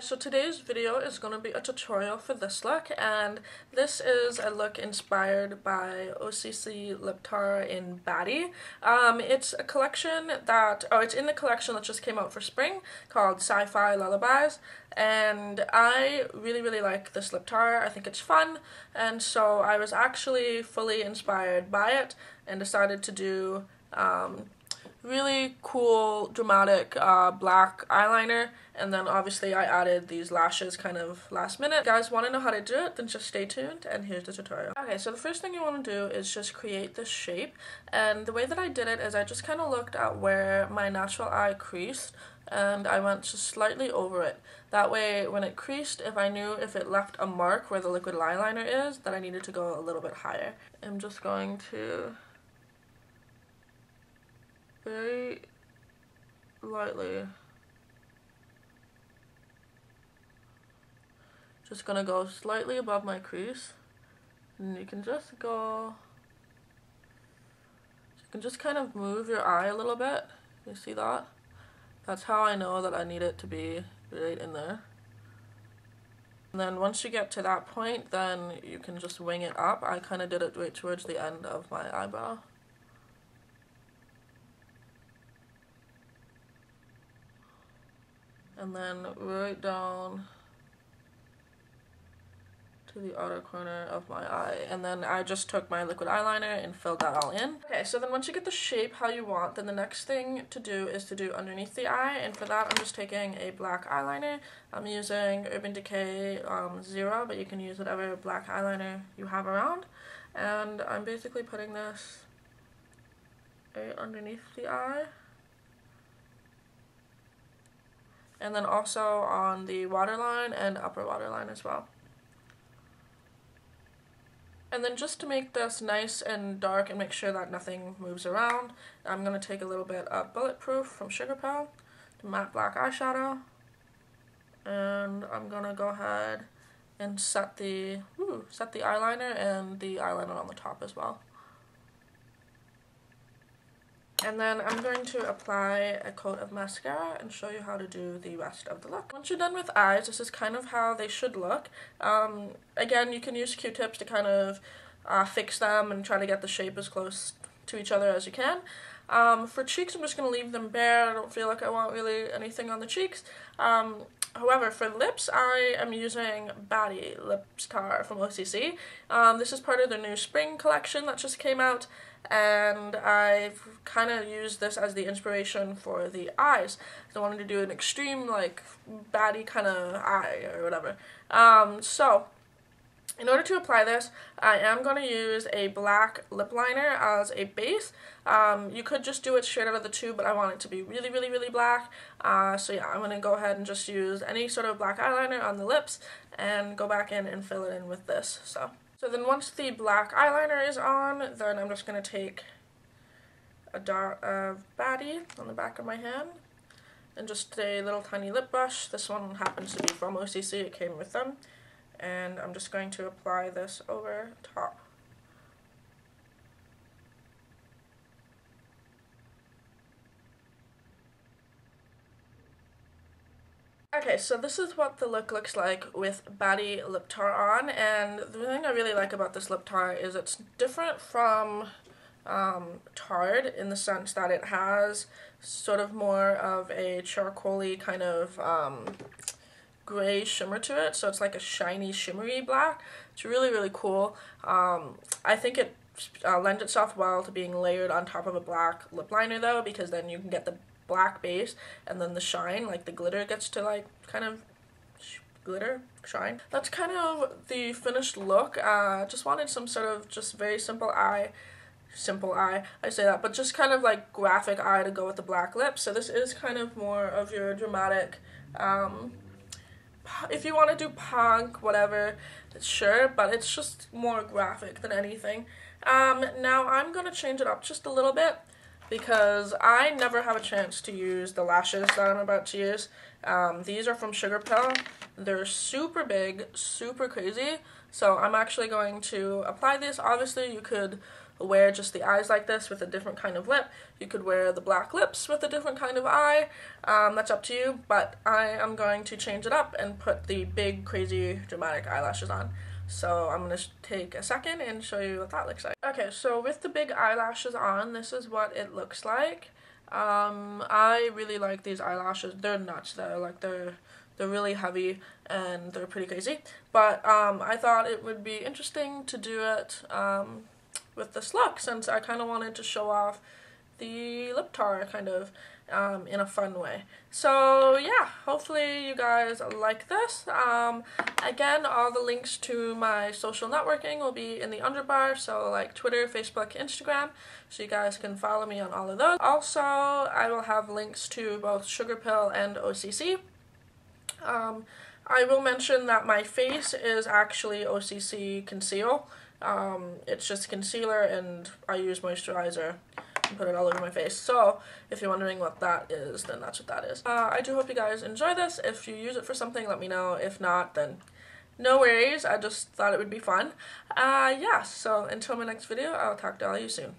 So today's video is going to be a tutorial for this look and this is a look inspired by OCC Lip Tar in Batty. Um, it's a collection that, oh it's in the collection that just came out for spring called Sci-Fi Lullabies and I really really like this lip tar. I think it's fun and so I was actually fully inspired by it and decided to do um, really cool dramatic uh, black eyeliner and then obviously I added these lashes kind of last minute. If you guys want to know how to do it then just stay tuned and here's the tutorial. Okay so the first thing you want to do is just create this shape and the way that I did it is I just kind of looked at where my natural eye creased and I went just slightly over it. That way when it creased if I knew if it left a mark where the liquid eyeliner is that I needed to go a little bit higher. I'm just going to very lightly. Just gonna go slightly above my crease. And you can just go, you can just kind of move your eye a little bit. You see that? That's how I know that I need it to be right in there. And then once you get to that point, then you can just wing it up. I kind of did it right towards the end of my eyebrow. And then right down to the outer corner of my eye and then I just took my liquid eyeliner and filled that all in. Okay so then once you get the shape how you want then the next thing to do is to do underneath the eye and for that I'm just taking a black eyeliner. I'm using Urban Decay um, Zero but you can use whatever black eyeliner you have around and I'm basically putting this right underneath the eye and then also on the waterline and upper waterline as well. And then just to make this nice and dark and make sure that nothing moves around, I'm going to take a little bit of Bulletproof from Sugarpill, the matte black eyeshadow, and I'm going to go ahead and set the, ooh, set the eyeliner and the eyeliner on the top as well. And then I'm going to apply a coat of mascara and show you how to do the rest of the look. Once you're done with eyes, this is kind of how they should look. Um, again, you can use Q-tips to kind of uh, fix them and try to get the shape as close to each other as you can. Um, for cheeks, I'm just going to leave them bare. I don't feel like I want really anything on the cheeks. Um, however, for lips, I am using Batty Lip Tar from OCC. Um, this is part of their new spring collection that just came out and I've kind of used this as the inspiration for the eyes. I wanted to do an extreme like baddie kind of eye or whatever. Um, so in order to apply this, I am going to use a black lip liner as a base. Um, you could just do it straight out of the tube, but I want it to be really, really, really black. Uh, so yeah, I'm going to go ahead and just use any sort of black eyeliner on the lips and go back in and fill it in with this. So. So then once the black eyeliner is on, then I'm just going to take a dot of Batty on the back of my hand and just a little tiny lip brush. This one happens to be from OCC, it came with them. And I'm just going to apply this over top. Okay, so this is what the look looks like with Batty Lip Tar on, and the thing I really like about this lip tar is it's different from um, Tarte in the sense that it has sort of more of a charcoaly kind of um, gray shimmer to it, so it's like a shiny, shimmery black. It's really, really cool. Um, I think it uh, lends itself well to being layered on top of a black lip liner though, because then you can get the black base and then the shine, like the glitter gets to like kind of glitter shine. That's kind of the finished look. Uh, just wanted some sort of just very simple eye simple eye, I say that, but just kind of like graphic eye to go with the black lips. So this is kind of more of your dramatic, um, if you want to do punk, whatever, sure, but it's just more graphic than anything. Um, now I'm going to change it up just a little bit because I never have a chance to use the lashes that I'm about to use. Um, these are from Sugar Pill. They're super big, super crazy. So I'm actually going to apply this. Obviously you could wear just the eyes like this with a different kind of lip. You could wear the black lips with a different kind of eye. Um, that's up to you, but I am going to change it up and put the big, crazy, dramatic eyelashes on. So I'm going to take a second and show you what that looks like. Okay, so with the big eyelashes on, this is what it looks like. Um, I really like these eyelashes. They're nuts though. Like they're they're really heavy and they're pretty crazy. But um, I thought it would be interesting to do it um, with this look since I kind of wanted to show off the lip tar kind of um, in a fun way. So yeah, hopefully you guys like this. Um, again, all the links to my social networking will be in the underbar, so like Twitter, Facebook, Instagram, so you guys can follow me on all of those. Also, I will have links to both Sugar Pill and OCC. Um, I will mention that my face is actually OCC Conceal. Um, it's just concealer and I use moisturizer and put it all over my face. So if you're wondering what that is, then that's what that is. Uh, I do hope you guys enjoy this. If you use it for something, let me know. If not, then no worries. I just thought it would be fun. Uh, yeah, so until my next video, I'll talk to all you soon.